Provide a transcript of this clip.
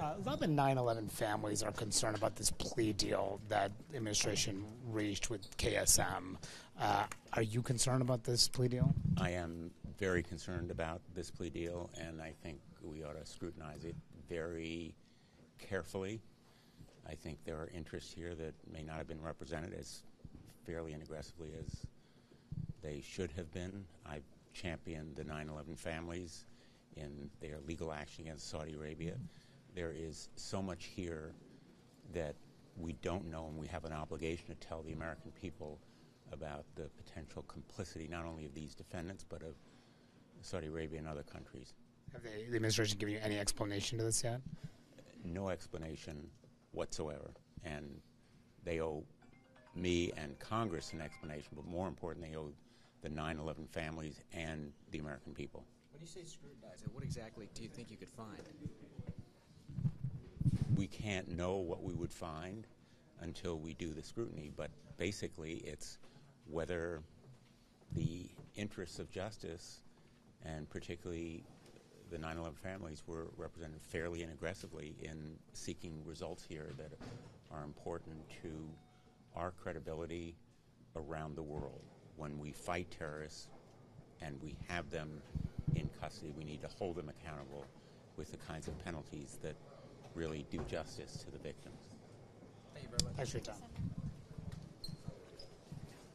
Uh, the 9/11 families are concerned about this plea deal that administration reached with KSM. Uh, are you concerned about this plea deal? I am very concerned about this plea deal, and I think we ought to scrutinize it very carefully. I think there are interests here that may not have been represented as fairly and aggressively as they should have been. I've championed the 9 11 families in their legal action against Saudi Arabia. There is so much here that we don't know, and we have an obligation to tell the American people about the potential complicity not only of these defendants but of Saudi Arabia and other countries. Have they, the administration given you any explanation to this yet? No explanation whatsoever. And they owe me and Congress an explanation, but more important, they owe the 9 11 families and the American people. When you say scrutinize it, what exactly do you think you could find? We can't know what we would find until we do the scrutiny, but basically it's whether the interests of justice and particularly the 9 11 families were represented fairly and aggressively in seeking results here that are important to our credibility around the world. When we fight terrorists and we have them in custody, we need to hold them accountable with the kinds of penalties that really do justice to the victims. Thank you very much. Thanks for your time.